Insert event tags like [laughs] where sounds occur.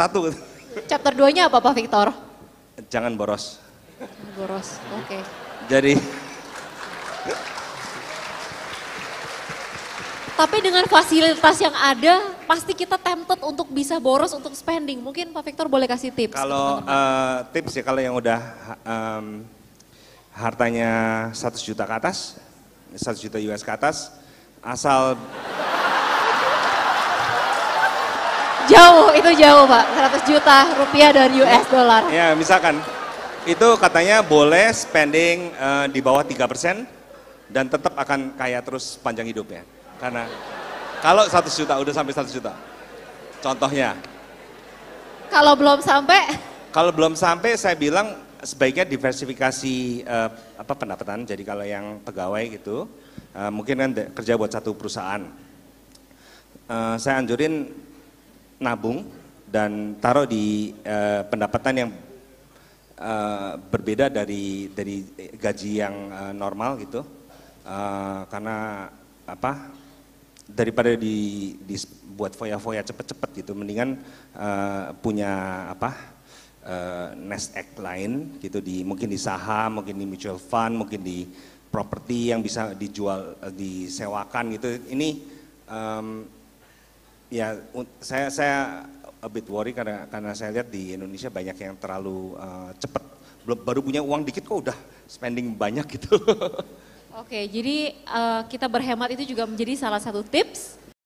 Satu, Chapter 2-nya apa Pak Victor? jangan boros. Boros, oke. Jadi Tapi dengan fasilitas yang ada, pasti kita tempted untuk bisa boros untuk spending. Mungkin Pak Victor boleh kasih tips. kalau eh, tips ya kalau yang udah em, hartanya 100 juta ke atas, 100 juta US ke atas, asal Jauh, itu jauh Pak. 100 juta rupiah dari US dollar. ya misalkan itu katanya boleh spending eh, di bawah 3% dan tetap akan kaya terus panjang hidup ya. Karena kalau 100 juta udah sampai 100 juta. Contohnya, Kalau belum sampai, Kalau belum sampai saya bilang sebaiknya diversifikasi eh, apa pendapatan. Jadi kalau yang pegawai gitu, eh, mungkin kan kerja buat satu perusahaan. Eh, saya anjurin nabung dan taruh di eh, pendapatan yang eh, berbeda dari dari gaji yang eh, normal gitu. Eh, karena apa? daripada di, di buat foya-foya cepet-cepet gitu, mendingan eh, punya apa eh, nest egg lain gitu di mungkin di saham, mungkin di mutual fund, mungkin di properti yang bisa dijual, eh, disewakan gitu. Ini em, ya saya saya a bit worry karena karena saya lihat di Indonesia banyak yang terlalu eh, cepet, belum baru punya uang dikit kok udah spending banyak gitu. [laughs] Oke, jadi eh, kita berhemat itu juga menjadi salah satu tips